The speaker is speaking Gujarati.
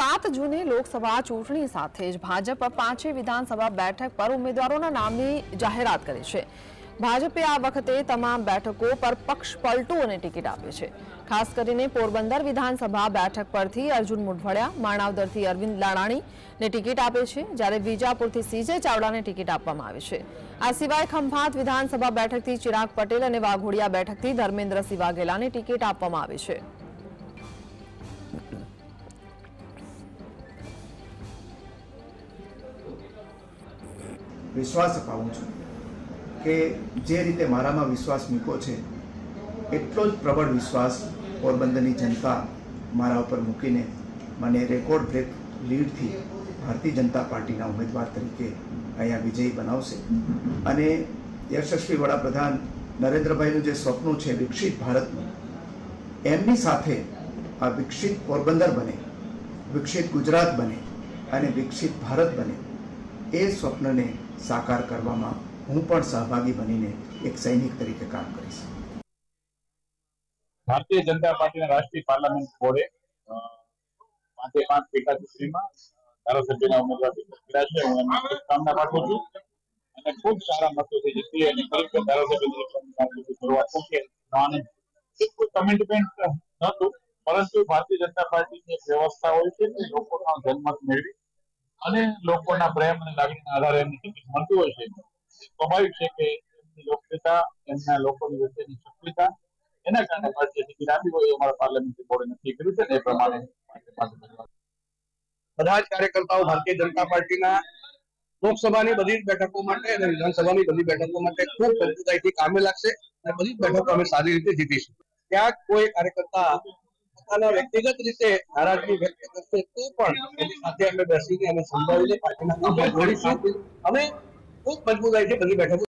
સાત જૂને લોકસભા ચૂંટણી સાથે જ ભાજપ પાંચે વિધાનસભા બેઠક પર ઉમેદવારોના નામની જાહેરાત કરી છે. ભાજપે આ વખતે તમામ બેઠકો પર પક્ષ પલટુઓને ટિકિટ આપી છે. ખાસ કરીને પોરબંદર વિધાનસભા બેઠક પરથી અર્જુન મુઢવડિયા, માણાવદરથી અરવિંદ લાડાણીને ટિકિટ આપે છે, જ્યારે વિજાપુરથી સીજે ચાવડાને ટિકિટ આપવામાં આવી છે. આ સિવાય ખંભાત વિધાનસભા બેઠકથી ચિરાગ પટેલ અને વાઘોડિયા બેઠકથી ધર્મેન્દ્રસિંહ વાઘેલાને ટિકિટ આપવામાં આવી છે. વિશ્વાસ અપાવું છું કે જે રીતે મારામાં વિશ્વાસ મૂક્યો છે, એટલો જ પ્રબળ વિશ્વાસ પોરબંદરની જનતા મારા ઉપર મૂકીને મને રેકોર્ડ બ્રેક લીડથી ભારતીય જનતા પાર્ટીના ઉમેદવાર તરીકે અહીંયા વિજયી બનાવશે. અને યશસ્વી વડાપ્રધાન નરેન્દ્રભાઈનું જે સ્વપ્ન છે વિકસિત ભારતનું, એમની સાથે આ વિકસિત પોરબંદર બને, વિકસિત ગુજરાત બને અને વિકસિત ભારત બને. એ સ્વપ્નને સાકાર કરવામાં હું પણ સહભાગી બનીને એક સૈનિક તરીકે કામ કરીશ. ભારતીય જનતા પાર્ટીના રાષ્ટ્રીય પાર્લામેન્ટ બોર્ડે પાંચે પાંચ પેટા ચૂંટણીમાં ધારાસભ્યના ઉમેદવાર કર્યા છે. હું એમને શુભકામના પાઠવું છું. અને ખૂબ સારા મતોથી જીતી અને ખરેખર ધારાસભ્ય શરૂઆત થશે એ કોઈ કમિટમેન્ટ નહોતું, પરંતુ ભારતીય જનતા પાર્ટીની વ્યવસ્થા હોય છે કે લોકોનો જનમત મેળવી અને લોકોના પ્રેમ અને લાગણીના આધારે એમની ટિકિટ મળતી હોય છે. સ્વાભાવિક છે કે એમની લોકપ્રિયતા, એમના લોકોની વચ્ચેની સક્રિયતા, એના કારણે ભારતીય ટિકિટ આપી હોય અમારા પાર્લામેન્ટ બોર્ડે નક્કી કર્યું છે એ પ્રમાણે બધા જ કાર્યકર્તાઓ ભારતીય જનતા પાર્ટીના લોકસભાની બધી જ બેઠકો માટે અને વિધાનસભાની બધી બેઠકો માટે ખૂબ મજબૂતાઈથી કામે લાગશે અને બધી બેઠકો અમે સારી રીતે જીતીશું. ક્યાંક કોઈ કાર્યકર્તા પોતાના વ્યક્તિગત રીતે નારાજગી વ્યક્ત કરશે તો પણ એની સાથે અમે બેસીને અમે સમજાવીને પાર્ટીના કામમાં જોડીશું અમે ખૂબ મજબૂતાઈથી બધી બેઠકો